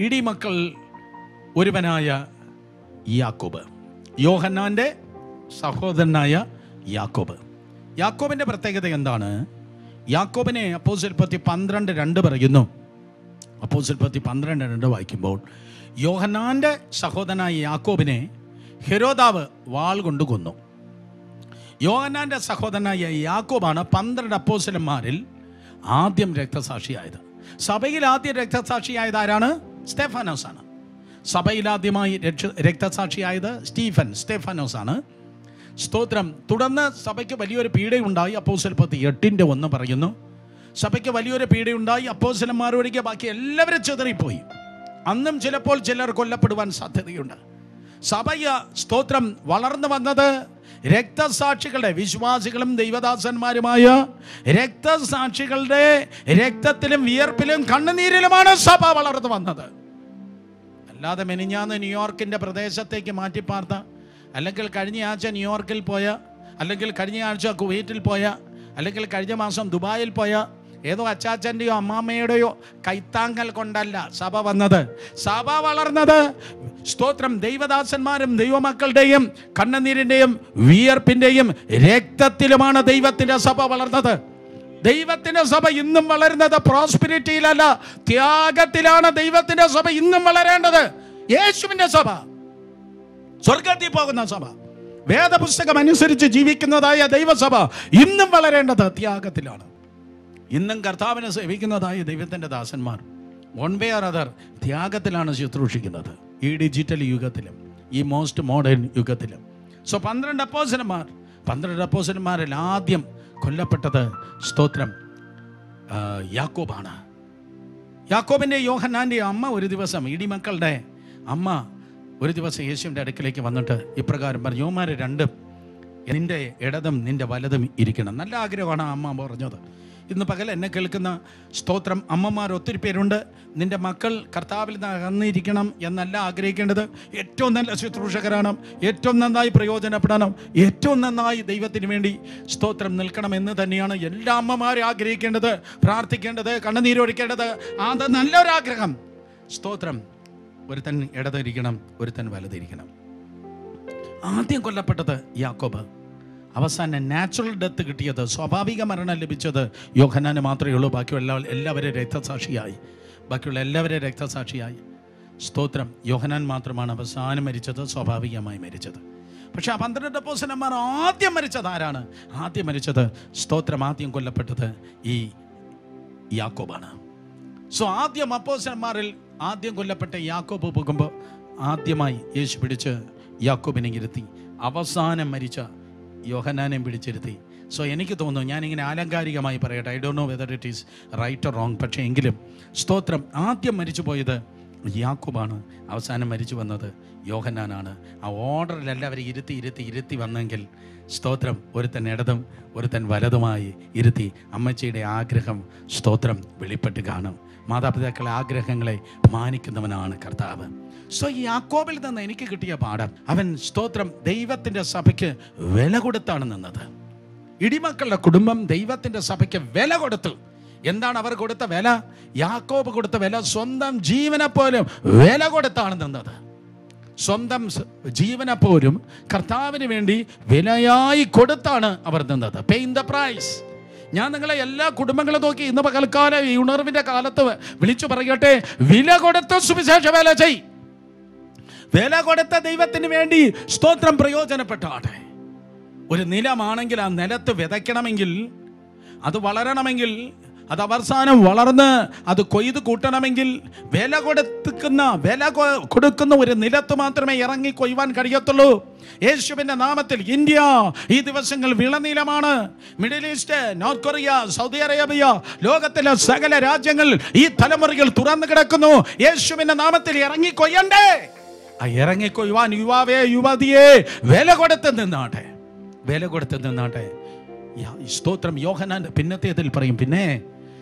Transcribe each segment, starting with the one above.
ഇടിമക്കൾ ഒരുവനായ യാക്കോബ്. യോഹന്നാന്റെ സഹോദരനായ യാക്കോബ്. യാക്കോബിന്റെ പ്രത്യേകത എന്താണ്? യാക്കോബിനെ അപ്പോസിൽ പത്തി പന്ത്രണ്ട് രണ്ട് പറയുന്നു. അപ്പോസിൽ പത്തി പന്ത്രണ്ട് രണ്ട് വായിക്കുമ്പോൾ യോഹന്നാന്റെ സഹോദരനായ യാക്കോബിനെ ഹെരോദാവ് വാൾ കൊണ്ട് കൊന്നു. യോഹന്നാന്റെ സഹോദരനായ യാക്കോബാണ് പന്ത്രണ്ട് അപ്പോസലന്മാരിൽ ആദ്യം രക്തസാക്ഷിയായത്. സഭയിൽ ആദ്യം രക്തസാക്ഷിയായത് ആരാണ്? സ്റ്റെഫാനോസ് ആണ് സഭയിലാദ്യമായി രക്ഷ രക്തസാക്ഷിയായത് സ്റ്റീഫൻ സ്റ്റെഫാനോസ് ആണ് സ്തോത്രം. തുടർന്ന് സഭയ്ക്ക് വലിയൊരു പീഡയുണ്ടായി. അപ്പോസൽ പത്ത് എട്ടിന്റെ ഒന്ന് പറയുന്നു. സഭയ്ക്ക് വലിയൊരു പീഡയുണ്ടായി. അപ്പോസലന്മാരൊഴികെ ബാക്കി എല്ലാവരും ചെതറിപ്പോയി. അന്നും ചിലപ്പോൾ ചിലർ കൊല്ലപ്പെടുവാൻ സാധ്യതയുണ്ട്. സഭയ സ്തോത്രം വളർന്നു വന്നത് രക്തസാക്ഷികളുടെ വിശ്വാസികളും ദൈവദാസന്മാരുമായ രക്തസാക്ഷികളുടെ രക്തത്തിലും വിയർപ്പിലും കണ്ണുനീരിലുമാണ് സഭ വളർന്നു വന്നത്. അല്ലാതെ മെനിഞ്ഞാന്ന് ന്യൂയോർക്കിന്റെ പ്രദേശത്തേക്ക് മാറ്റിപ്പാർത്ത അല്ലെങ്കിൽ കഴിഞ്ഞ ആഴ്ച ന്യൂയോർക്കിൽ പോയ അല്ലെങ്കിൽ കഴിഞ്ഞ ആഴ്ച കുവൈറ്റിൽ പോയ അല്ലെങ്കിൽ കഴിഞ്ഞ മാസം ദുബായിൽ പോയ ഏതോ അച്ചാച്ചന്റെയോ അമ്മാമ്മയുടെയോ കൈത്താങ്കൽ കൊണ്ടല്ല സഭ വന്നത്. സഭ വളർന്നത് സ്തോത്രം ദൈവദാസന്മാരും ദൈവമക്കളുടെയും കണ്ണുനീരിന്റെയും വിയർപ്പിന്റെയും രക്തത്തിലുമാണ് ദൈവത്തിന്റെ സഭ വളർന്നത്. ദൈവത്തിന്റെ സഭ ഇന്നും വളരുന്നത് പ്രോസ്പിരിറ്റിയിലല്ല ത്യാഗത്തിലാണ് ദൈവത്തിന്റെ സഭ ഇന്നും വളരേണ്ടത്. യേശുവിന്റെ സഭ സ്വർഗത്തിൽ പോകുന്ന സഭ വേദപുസ്തകം അനുസരിച്ച് ജീവിക്കുന്നതായ ദൈവസഭ ഇന്നും വളരേണ്ടത് ത്യാഗത്തിലാണ്. ഇന്നും കർത്താവിനെ സേവിക്കുന്നതായ ദൈവത്തിന്റെ ദാസന്മാർ വൺ വേ ആർ അതർ ത്യാഗത്തിലാണ് ശുശ്രൂഷിക്കുന്നത് ഈ ഡിജിറ്റൽ യുഗത്തിലും ഈ മോസ്റ്റ് മോഡേൺ യുഗത്തിലും. സോ പന്ത്രണ്ട് അപ്പോസന്മാർ പന്ത്രണ്ട് അപ്പോസന്മാരിൽ ആദ്യം കൊല്ലപ്പെട്ടത് സ്തോത്രം. യാക്കോബാണ്. യാക്കോബിന്റെ യോഹന്നാന്റെ അമ്മ ഒരു ദിവസം ഇടിമക്കളുടെ അമ്മ ഒരു ദിവസം യേശുവിന്റെ അടുക്കിലേക്ക് വന്നിട്ട് ഇപ്രകാരം പറഞ്ഞു യോമാരെ രണ്ടും നിന്റെ ഇടതും നിന്റെ വലതും ഇരിക്കണം. നല്ല ആഗ്രഹമാണ് ആ അമ്മ പറഞ്ഞത്. ഇന്ന് പകൽ എന്നെ കേൾക്കുന്ന സ്തോത്രം അമ്മമാർ ഒത്തിരി പേരുണ്ട്. നിന്റെ മക്കൾ കർത്താവിൽ അകന്നിരിക്കണം എന്നല്ല ആഗ്രഹിക്കേണ്ടത്. ഏറ്റവും നല്ല ശുശ്രൂഷകരാണ്. ഏറ്റവും നന്നായി പ്രയോജനപ്പെടണം. ഏറ്റവും നന്നായി ദൈവത്തിന് വേണ്ടി സ്തോത്രം നിൽക്കണം എന്ന് തന്നെയാണ് എല്ലാ അമ്മമാരും ആഗ്രഹിക്കേണ്ടത്. പ്രാർത്ഥിക്കേണ്ടത് കണ്ണുനീരൊഴിക്കേണ്ടത് അത് നല്ലൊരാഗ്രഹം. സ്തോത്രം. ഒരുത്തൻ ഇടതിരിക്കണം ഒരുത്തൻ വലതിരിക്കണം. ആദ്യം കൊല്ലപ്പെട്ടത് യാക്കോബ്. അവസാനം നാച്ചുറൽ ഡെത്ത് കിട്ടിയത് സ്വാഭാവിക മരണം ലഭിച്ചത് യോഹനാന് മാത്രമേ ഉള്ളൂ. ബാക്കിയുള്ള എല്ലാ എല്ലാവരും രക്തസാക്ഷിയായി. ബാക്കിയുള്ള എല്ലാവരും രക്തസാക്ഷിയായി. സ്തോത്രം. യോഹനാൻ മാത്രമാണ് അവസാനം മരിച്ചത് സ്വാഭാവികമായി മരിച്ചത്. പക്ഷേ ആ പന്ത്രണ്ട് പോസനന്മാർ ആദ്യം മരിച്ചത് ആരാണ്? ആദ്യം മരിച്ചത് സ്തോത്രം. ആദ്യം കൊല്ലപ്പെട്ടത് ഈ യാക്കോബാണ്. സോ ആദ്യം അപ്പോസന്മാരിൽ ആദ്യം കൊല്ലപ്പെട്ട യാക്കോബ് പോകുമ്പോൾ ആദ്യമായി യേശു പിടിച്ച് യാക്കോബിനെ ഇരുത്തി. അവസാനം മരിച്ച യോഹനാനെ പിടിച്ചിരുത്തി. സോ എനിക്ക് തോന്നുന്നു ഞാനിങ്ങനെ ആലങ്കാരികമായി പറയട്ടെ. I don't know whether it is right or wrong പക്ഷേ എങ്കിലും സ്തോത്രം. ആദ്യം മരിച്ചു പോയത് യാക്കോബാണ്. അവസാനം മരിച്ചു വന്നത് യോഹന്നാനാണ്. ആ ഓർഡറിൽ എല്ലാവരും ഇരുത്തി ഇരുത്തി ഇരുത്തി വന്നെങ്കിൽ സ്തോത്രം ഒരുത്തൻ ഇടതും ഒരുത്തൻ വലതുമായി ഇരുത്തി അമ്മച്ചിയുടെ ആഗ്രഹം സ്തോത്രം വെളിപ്പെട്ട് കാണും. മാതാപിതാക്കളെ ആഗ്രഹങ്ങളെ മാനിക്കുന്നവനാണ് കർത്താവ്. സോ ഈ യാക്കോബിൽ നിന്ന് എനിക്ക് കിട്ടിയ പാഠം അവൻ സ്തോത്രം ദൈവത്തിന്റെ സഭയ്ക്ക് വില കൊടുത്താണ് നിന്നത്. ഇടിമക്കളുടെ കുടുംബം ദൈവത്തിന്റെ സഭയ്ക്ക് വില കൊടുത്തു. എന്താണ് അവർ കൊടുത്ത വില? യാക്കോബ് കൊടുത്ത വില സ്വന്തം ജീവനെ പോലും വില കൊടുത്താണ് നിന്നത്. സ്വന്തം ജീവനെ പോലും കർത്താവിന് വേണ്ടി വിലയായി കൊടുത്താണ് അവർ നിന്നത്. പെയിൻ ദ പ്രൈസ് ഞാൻ നിങ്ങളെ എല്ലാ കുടുംബങ്ങളും നോക്കി ഇന്ന് പകൽക്കാലം ഈ ഉണർവിന്റെ കാലത്ത് വിളിച്ചു പറയട്ടെ. വില കൊടുത്ത സുവിശേഷ വേല ചെയ്. വില കൊടുത്ത ദൈവത്തിന് വേണ്ടി സ്തോത്രം പ്രയോജനപ്പെട്ടാട്ടെ. ഒരു നിലമാണെങ്കിൽ ആ നിലത്ത് വിതയ്ക്കണമെങ്കിൽ അത് വളരണമെങ്കിൽ അത് അവസാനം വളർന്ന് അത് കൊയ്ത് കൂട്ടണമെങ്കിൽ വില കൊടുക്കുന്ന വില കൊടുക്കുന്ന ഒരു നിലത്ത് മാത്രമേ ഇറങ്ങി കൊയ്യുവാൻ കഴിയത്തുള്ളൂ. യേശുവിന്റെ നാമത്തിൽ ഇന്ത്യ ഈ ദിവസങ്ങൾ വിളനീലമാണ്. Middle East North Korea Saudi Arabia ലോകത്തിലെ സകല രാജ്യങ്ങൾ ഈ തലമുറകൾ തുറന്നു കിടക്കുന്നു. യേശുവിന്റെ നാമത്തിൽ ഇറങ്ങി കൊയ്യണ്ടേ? ആ ഇറങ്ങി കൊയ്യുവാൻ യുവാവേ യുവതിയെ വില കൊടുത്ത് നിന്നാട്ടെ. വില കൊടുത്ത് നിന്നാട്ടെ. സ്തോത്രം പിന്നത്തെ പിന്നത്തേതിൽ പറയും പിന്നെ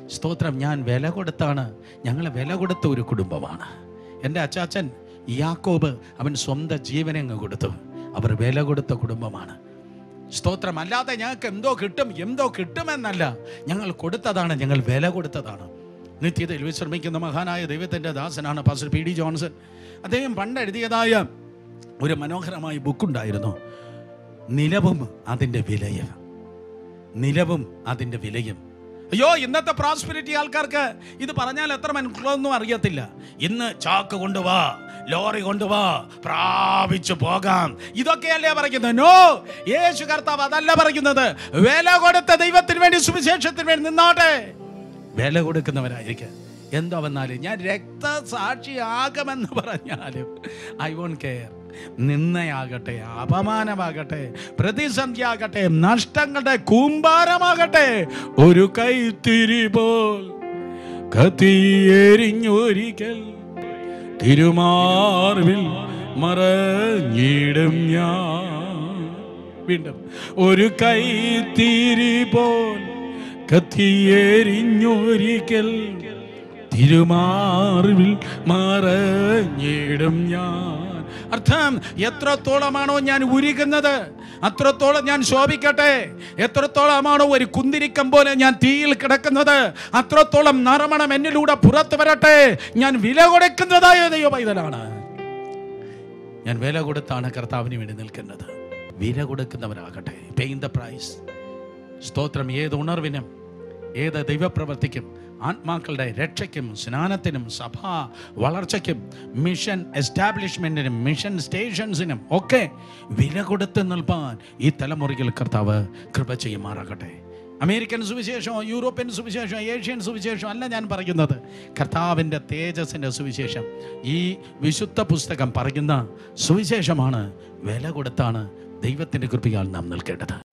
സ്തോത്രം ഞാൻ വില കൊടുത്താണ്. ഞങ്ങൾ വില കൊടുത്ത ഒരു കുടുംബമാണ്. എന്റെ അച്ചാച്ചൻ യാക്കോബ് അവൻ സ്വന്തം ജീവനെ അങ്ങ് കൊടുത്തു. അവർ വില കൊടുത്ത കുടുംബമാണ്. സ്തോത്രം അല്ലാതെ ഞങ്ങൾക്ക് എന്തോ കിട്ടും എന്തോ കിട്ടുമെന്നല്ല. ഞങ്ങൾ കൊടുത്തതാണ് ഞങ്ങൾ വില കൊടുത്തതാണ്. നിത്യതയിൽ വിശ്രമിക്കുന്ന മഹാനായ ദൈവത്തിന്റെ ദാസനാണ് പാസ്റ്റർ പി ഡി ജോൺസൺ. അദ്ദേഹം പണ്ട് എഴുതിയതായ ഒരു മനോഹരമായ ബുക്കുണ്ടായിരുന്നു. നിലവും അതിന്റെ വിലയും. നിലവും അതിന്റെ വിലയും. അയ്യോ ഇന്നത്തെ പ്രോസ്പെരിറ്റി ആൾക്കാർക്ക് ഇത് പറഞ്ഞാൽ എത്ര മനസ്സിലൊന്നും അറിയത്തില്ല. ഇന്ന് ചാക്ക് കൊണ്ടുവാ ലോറി കൊണ്ടുവാ പ്രാപിച്ചു പോകാം. ഇതൊക്കെയല്ലേ പറയുന്നത്? നോ യേശു കർത്താവ് അതല്ല പറയുന്നത്. വില കൊടുത്ത ദൈവത്തിന് വേണ്ടി സുവിശേഷത്തിന് വേണ്ടി നിന്നോട്ടെ. വില കൊടുക്കുന്നവരായിരിക്കും എന്തോ വന്നാലും ഞാൻ രക്തസാക്ഷിയാകുമെന്ന് പറഞ്ഞാലും ഐ വോണ്ട് കെയർ നിന്നയാകട്ടെ അപമാനമാകട്ടെ പ്രതിസന്ധിയാകട്ടെ നഷ്ടങ്ങളുടെ കൂമ്പാരമാകട്ടെ ഒരു കൈത്തിരി പോൽ കത്തിയെരിഞ്ഞൊരിക്കൽ തിരുമാർവിൽ മറഞ്ഞിടും ഞാൻ. വീണ്ടും ഒരു കൈത്തിരി പോൽ കത്തിയെരിഞ്ഞൊരിക്കൽ തിരുമാറിവിൽ മറഞ്ഞിടും ഞാൻ. അർത്ഥം എത്രത്തോളമാണോ ഞാൻ ഉരുകുന്നത് അത്രത്തോളം ഞാൻ ശോഭിക്കട്ടെ. എത്രത്തോളമാണോ ഒരു കുന്തിരിക്കം പോലെ ഞാൻ തീയിൽ കിടക്കുന്നത് അത്രത്തോളം നറമണം എന്നിലൂടെ പുറത്തു വരട്ടെ. ഞാൻ വില കൊടുക്കുന്നതായ ദൈവപൈതലാണ് ഞാൻ വില കൊടുത്താണ് കർത്താവിന് വേണ്ടി നിൽക്കുന്നത്. വില കൊടുക്കുന്നവരാകട്ടെ. പെയിൻ ദ പ്രൈസ് സ്തോത്രം. ഏത് ഉണർവിനും ഏത് ദൈവപ്രവർത്തിക്കും ആത്മാക്കളുടെ രക്ഷയ്ക്കും സ്നാനത്തിനും സഭാ വളർച്ചയ്ക്കും മിഷൻ എസ്റ്റാബ്ലിഷ്മെന്റിനും മിഷൻ സ്റ്റേഷൻസിനും ഒക്കെ വില കൊടുത്ത് നിൽപ്പാൻ ഈ തലമുറയിൽ കർത്താവ് കൃപ ചെയ്യുമാറാകട്ടെ. അമേരിക്കൻ സുവിശേഷമോ യൂറോപ്യൻ സുവിശേഷമോ ഏഷ്യൻ സുവിശേഷമോ അല്ല ഞാൻ പറയുന്നത്. കർത്താവിന്റെ തേജസ്സിന്റെ സുവിശേഷം ഈ വിശുദ്ധ പുസ്തകം പറയുന്ന സുവിശേഷമാണ് വില കൊടുത്താണ് ദൈവത്തിന്റെ കൃപയാൽ നാം നിൽക്കേണ്ടത്.